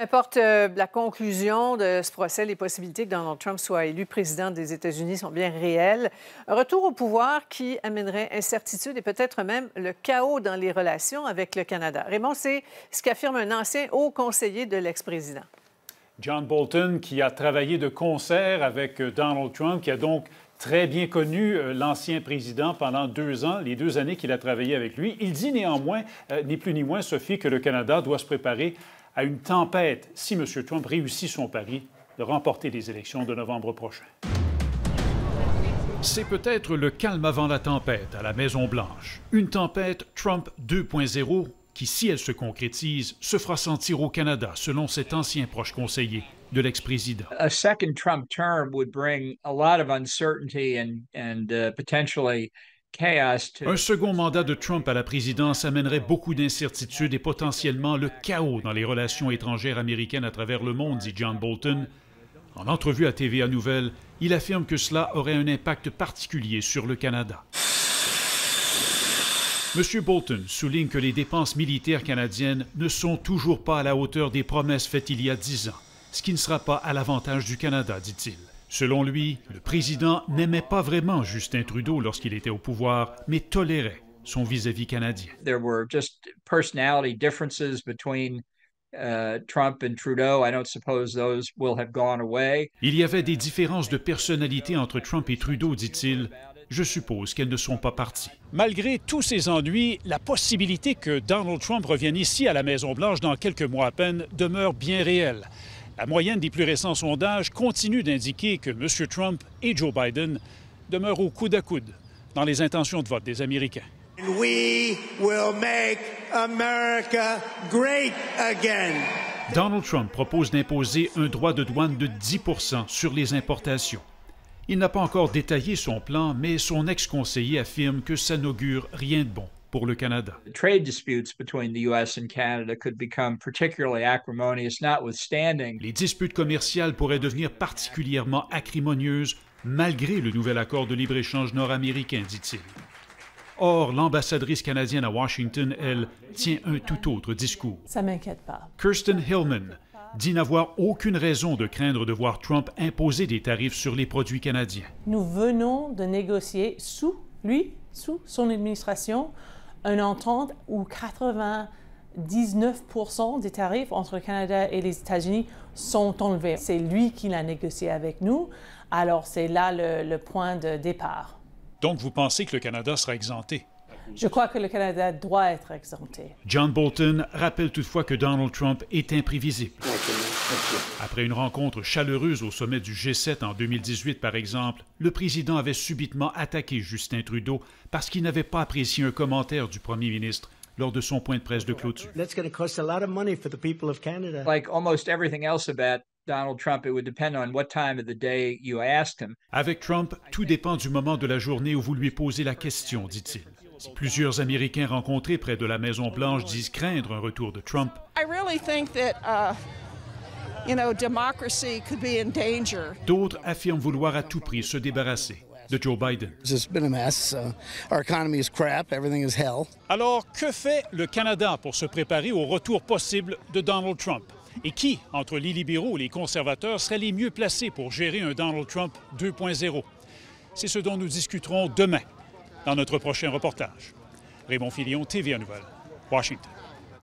Importe euh, la conclusion de ce procès, les possibilités que Donald Trump soit élu président des États-Unis sont bien réelles. Un retour au pouvoir qui amènerait incertitude et peut-être même le chaos dans les relations avec le Canada. Raymond, c'est ce qu'affirme un ancien haut conseiller de l'ex-président. John Bolton, qui a travaillé de concert avec euh, Donald Trump, qui a donc très bien connu euh, l'ancien président pendant deux ans, les deux années qu'il a travaillé avec lui. Il dit néanmoins, ni plus ni moins, Sophie, que le Canada doit se préparer à une tempête si M. Trump réussit son pari de remporter les élections de novembre prochain. C'est peut-être le calme avant la tempête à la Maison-Blanche. Une tempête Trump 2.0 qui, si elle se concrétise, se fera sentir au Canada, selon cet ancien proche conseiller de l'ex-président. A second Trump term would bring a lot of uncertainty and, and uh, potentially un second mandat de Trump à la présidence amènerait beaucoup d'incertitudes et potentiellement le chaos dans les relations étrangères américaines à travers le monde, dit John Bolton. En entrevue à TVA Nouvelle, il affirme que cela aurait un impact particulier sur le Canada. M. Bolton souligne que les dépenses militaires canadiennes ne sont toujours pas à la hauteur des promesses faites il y a dix ans, ce qui ne sera pas à l'avantage du Canada, dit-il. Selon lui, le président n'aimait pas vraiment Justin Trudeau lorsqu'il était au pouvoir, mais tolérait son vis-à-vis canadien. There were just personality differences between uh, Trump and Trudeau. I don't suppose those will have gone away. Il y avait des différences de personnalité entre Trump et Trudeau, dit-il. Je suppose qu'elles ne sont pas parties. Malgré tous ces ennuis, la possibilité que Donald Trump revienne ici à la Maison-Blanche dans quelques mois à peine demeure bien réelle. La moyenne des plus récents sondages continue d'indiquer que M. Trump et Joe Biden demeurent au coude à coude dans les intentions de vote des Américains. Donald Trump propose d'imposer un droit de douane de 10% sur les importations. Il n'a pas encore détaillé son plan, mais son ex-conseiller affirme que ça n'augure rien de bon pour le Canada. Les disputes commerciales pourraient devenir particulièrement acrimonieuses malgré le nouvel accord de libre-échange nord-américain, dit-il. Or, l'ambassadrice canadienne à Washington, elle, tient un tout autre discours. Ça m'inquiète pas. Kirsten Hillman dit n'avoir aucune raison de craindre de voir Trump imposer des tarifs sur les produits canadiens. Nous venons de négocier sous lui, sous son administration, une entente où 99 des tarifs entre le Canada et les États-Unis sont enlevés. C'est lui qui l'a négocié avec nous, alors c'est là le, point de départ. Donc vous pensez que le Canada sera exempté? Je crois que le Canada doit être exempté. John Bolton rappelle toutefois que Donald Trump est imprévisible. Après une rencontre chaleureuse au sommet du G7 en 2018, par exemple, le président avait subitement attaqué Justin Trudeau parce qu'il n'avait pas apprécié un commentaire du premier ministre lors de son point de presse de clôture. Like almost everything else about Donald Trump, it would depend on what time of the day you asked him. Avec Trump, tout dépend du moment de la journée où vous lui posez la question, dit-il. Si plusieurs Américains rencontrés près de la Maison-Blanche disent craindre un retour de Trump, I really think that, uh... D'autres affirment vouloir à tout prix se débarrasser de Joe Biden. Alors, que fait le Canada pour se préparer au retour possible de Donald Trump? Et qui, entre les libéraux et les conservateurs, serait les mieux placés pour gérer un Donald Trump 2.0? C'est ce dont nous discuterons demain dans notre prochain reportage. Raymond Filion, TVA Nouvelle, Washington.